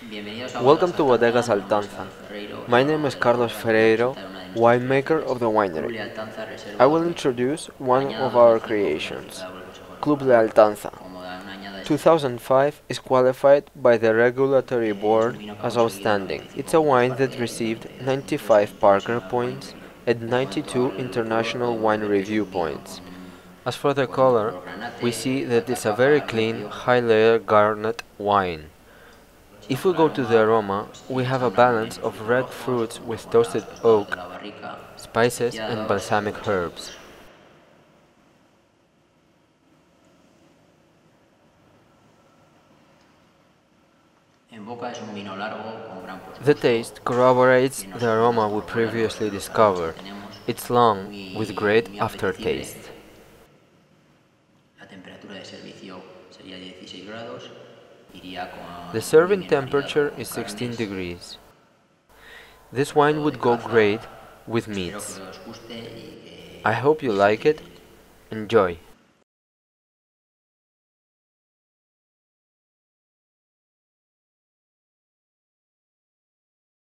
Welcome to Bodegas Altanza. My name is Carlos Ferreiro, winemaker of the winery. I will introduce one of our creations, Club Lealtanza. 2005 is qualified by the regulatory board as outstanding. It's a wine that received 95 Parker points and 92 International Wine Review points. As for the color, we see that it's a very clean, high-layer garnet wine. If we go to the aroma, we have a balance of red fruits with toasted oak, spices and balsamic herbs. The taste corroborates the aroma we previously discovered. It's long, with great aftertaste. The serving temperature is 16 degrees. This wine would go great with meats. I hope you like it. Enjoy.